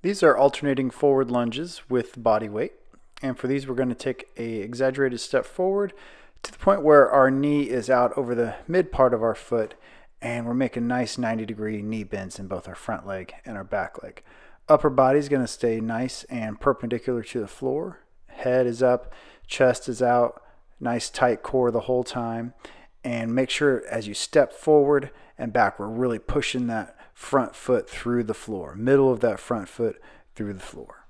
These are alternating forward lunges with body weight. And for these, we're going to take a exaggerated step forward to the point where our knee is out over the mid part of our foot and we're making nice 90 degree knee bends in both our front leg and our back leg. Upper body is going to stay nice and perpendicular to the floor. Head is up, chest is out, nice tight core the whole time. And make sure as you step forward and back, we're really pushing that front foot through the floor, middle of that front foot through the floor.